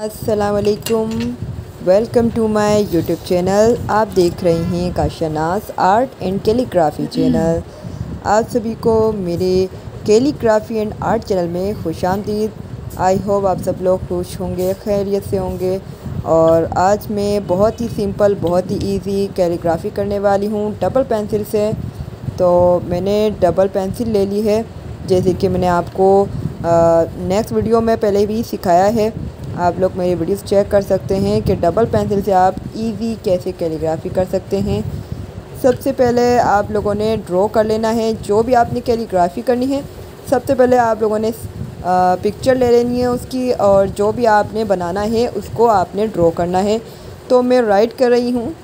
असलकुम welcome to my YouTube channel आप देख रहे हैं Kashana's art and calligraphy channel आप सभी को मेरे कैलीग्राफी एंड आर्ट चैनल में खुश आमदीद। आई होप आप सब लोग खुश होंगे, खैरियत से होंगे। और आज मैं बहुत ही सिंपल बहुत ही इजी कैलीग्राफी करने वाली हूँ डबल पेंसिल से। तो मैंने डबल पेंसिल ले ली है। जैसे कि मैंने आपको नेक्स्ट वीडियो में पहले भी सिखाया है। आप लोग मेरी वीडियोस चेक कर सकते हैं कि डबल पेंसिल से आप इजी कैसे कैलीग्राफी कर सकते हैं। सबसे पहले आप लोगों ने ड्रॉ कर लेना है, जो भी आपने कैलीग्राफी करनी है। सबसे पहले आप लोगों ने पिक्चर ले लेनी है उसकी और जो भी आपने बनाना है उसको आपने ड्रॉ करना है। तो मैं राइट कर रही हूँ।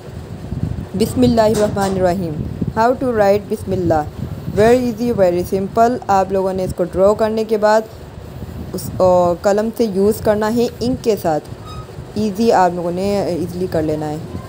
बिसमीम हाउ टू राइट बिसमिल्ला वेरी इजी, वेरी सिंपल। आप लोगों ने इसको ड्रॉ करने के बाद उस कलम से यूज़ करना है इंक के साथ। इजी आप लोगों ने इजीली कर लेना है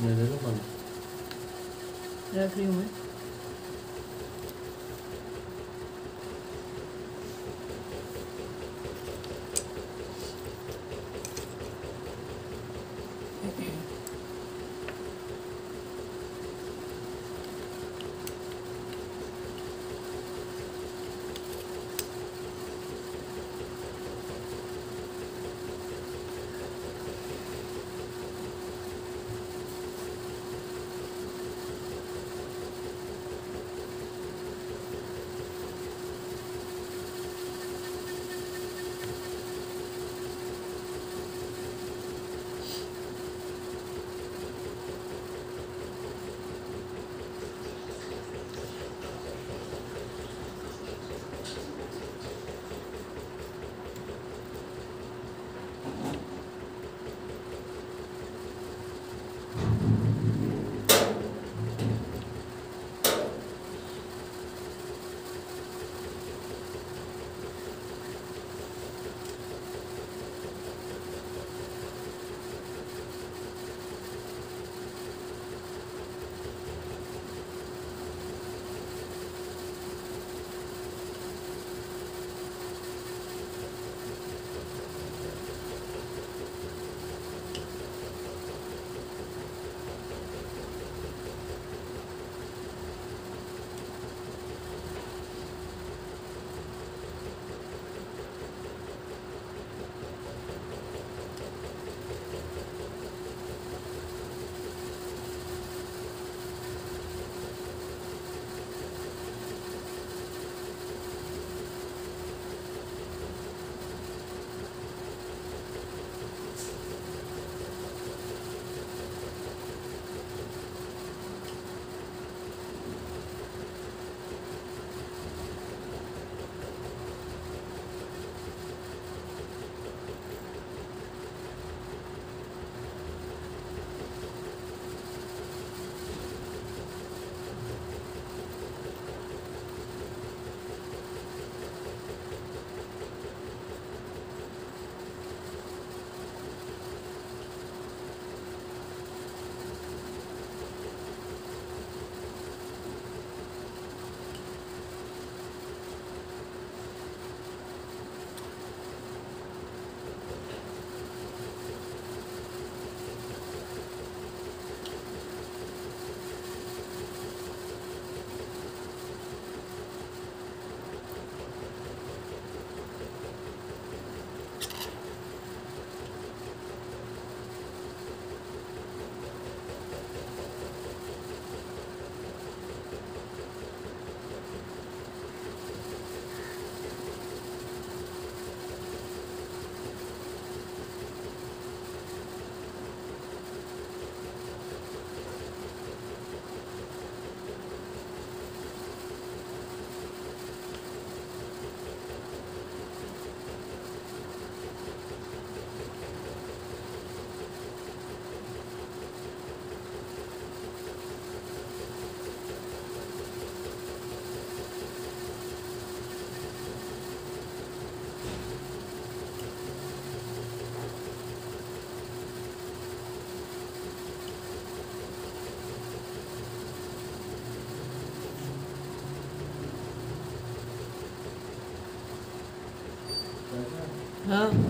मैं ले लो पानी रख रही हूँ मैं। हाँ